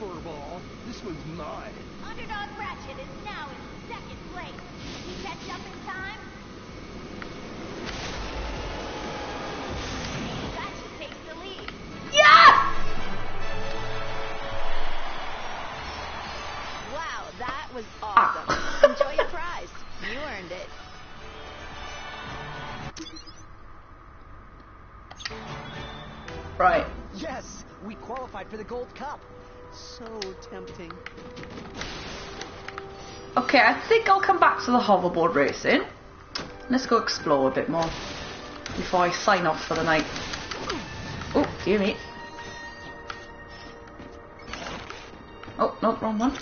furball. This one's mine. Underdog Ratchet is now in second place. Can he catch up in time? Ratchet takes the lead. Yeah! Wow, that was awesome. Enjoy your prize. You earned it. Right. Yes, we qualified for the Gold Cup. So tempting. Okay, I think I'll come back to the hoverboard racing. Let's go explore a bit more before I sign off for the night. Oh, dear me. Oh, no, wrong one.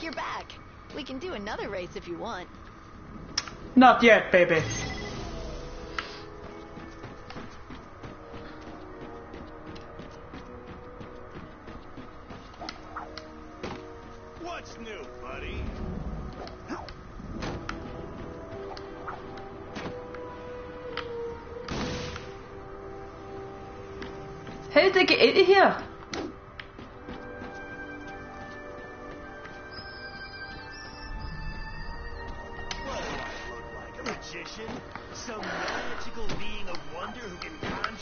You're back. We can do another race if you want. Not yet, baby. What's new, buddy? How did they get into here?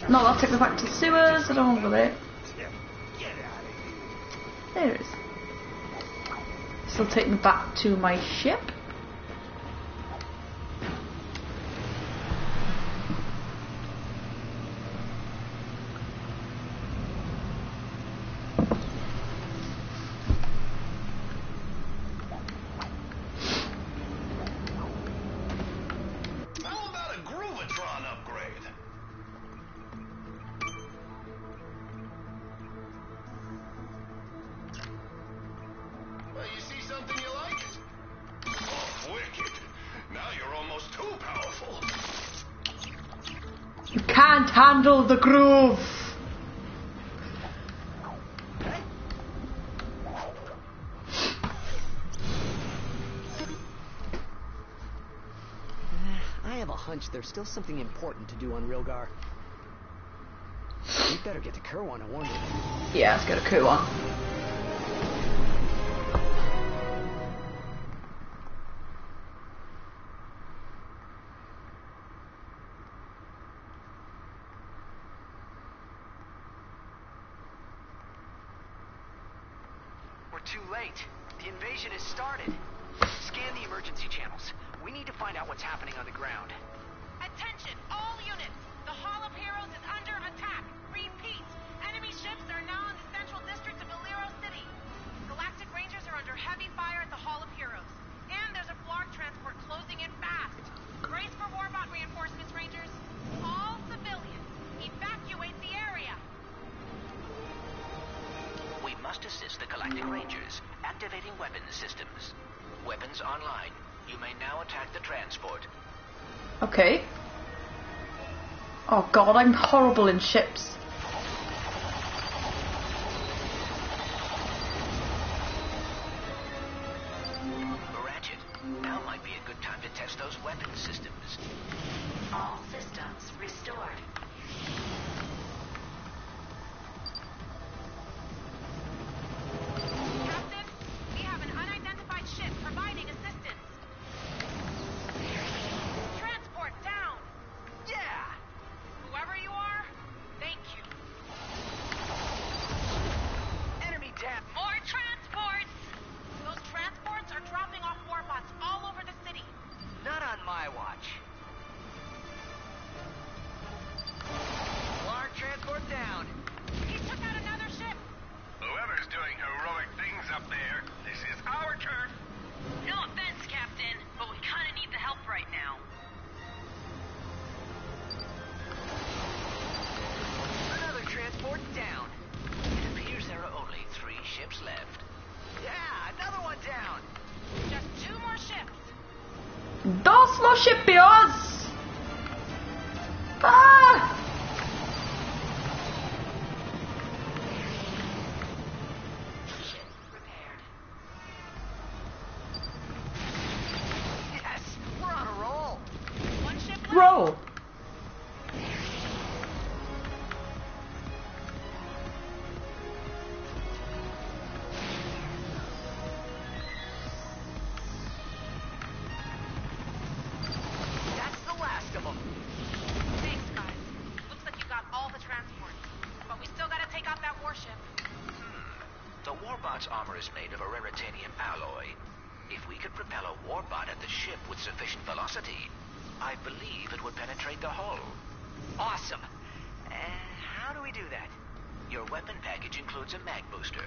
No, I'll take them back to the sewers. I don't want to go there. Get get out of here. There it is. Still taking me back to my ship. Can't handle the groove. I have a hunch there's still something important to do on Rilgar. We better get to Kerwan, I warn you. Yeah, let's get a coup We're too late. The invasion has started. Scan the emergency channels. We need to find out what's happening on the ground. Attention, all units! The Hall of Heroes is under attack. Assist Rangers, activating weapons systems. Weapons online. You may now attack the transport. Okay. Oh god, I'm horrible in ships. chapéu is made of a raritanium alloy. If we could propel a Warbot at the ship with sufficient velocity, I believe it would penetrate the hull. Awesome. Uh, how do we do that? Your weapon package includes a mag booster.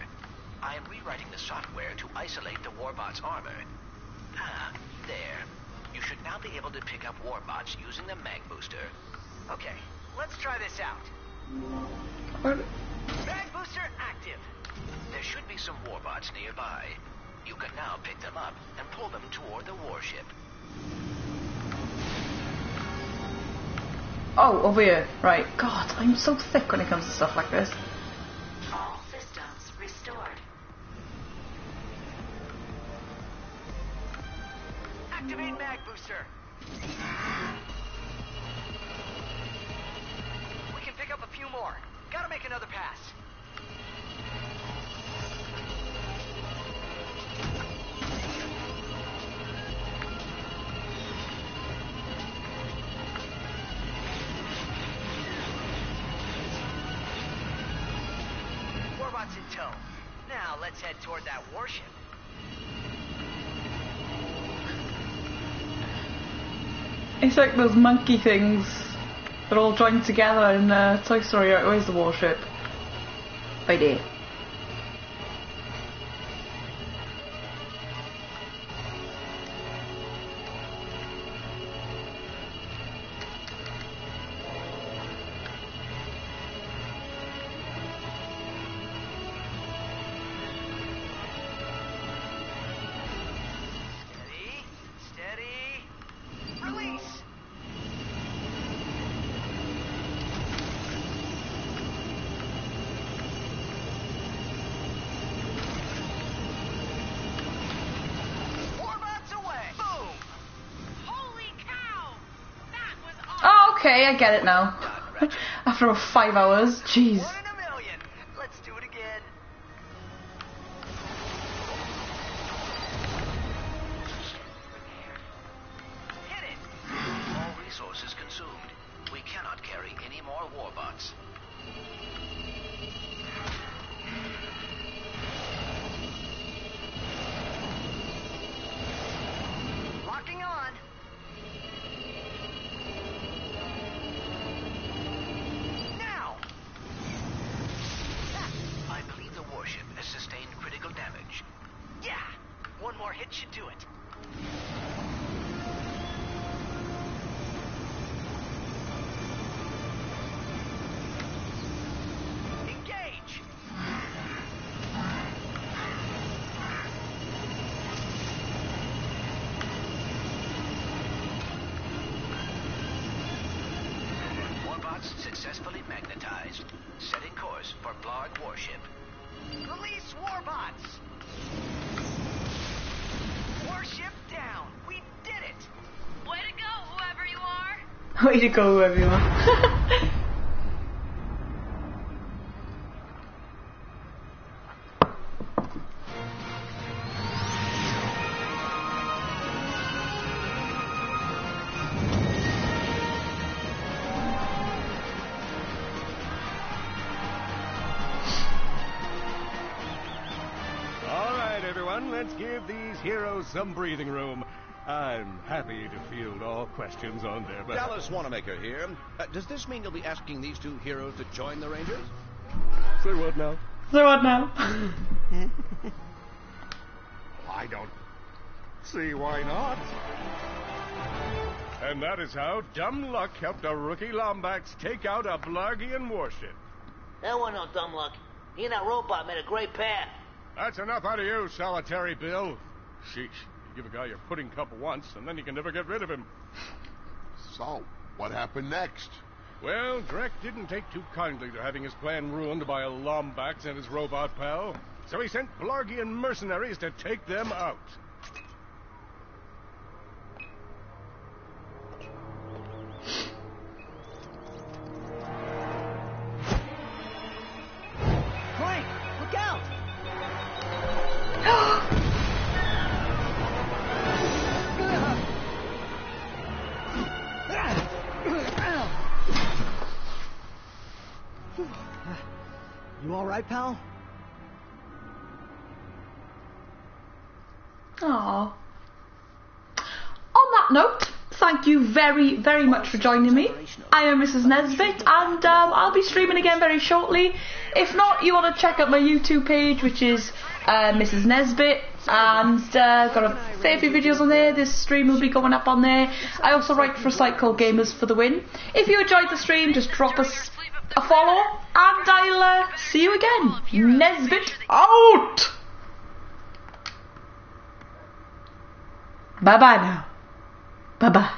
I am rewriting the software to isolate the Warbot's armor. Ah, there. You should now be able to pick up Warbots using the mag booster. Okay, let's try this out. Mag booster active. Should be some Warbots nearby. You can now pick them up and pull them toward the warship. Oh, over here. Right. God, I'm so thick when it comes to stuff like this. All systems restored. Activate mag booster. We can pick up a few more. Gotta make another pass. Warbot's in tow. Now let's head toward that warship. It's like those monkey things that all joined together in uh, Toy Story. Right, where's the warship? Right okay, I get it now. After five hours, jeez. Warbots successfully magnetized. Setting course for Blarg warship. Release warbots. Warship down. We did it. Way to go, whoever you are! Way to go, everyone. All let's give these heroes some breathing room. I'm happy to field all questions on their behalf. Dallas Wanamaker here. Uh, does this mean you'll be asking these two heroes to join the Rangers? Say what now? so what now? I don't see why not. And that is how dumb luck helped a rookie Lombax take out a Blargian warship. That wasn't no dumb luck. He and that robot made a great pair. That's enough out of you, solitary Bill. Sheesh. You give a guy your pudding cup once, and then you can never get rid of him. So, what happened next? Well, Drek didn't take too kindly to having his plan ruined by a Lombax and his robot pal. So he sent Blargian mercenaries to take them out. You alright, pal? Aww. On that note, thank you very, very much for joining me. I am Mrs. Nesbitt, and um, I'll be streaming again very shortly. If not, you want to check out my YouTube page, which is uh, Mrs. Nesbitt, and uh, got a fair few videos on there. This stream will be going up on there. I also write for a site called Gamers for the Win. If you enjoyed the stream, just drop us a follow, and I'll uh, see you again. Nesbitt out! Bye bye now. Bye bye.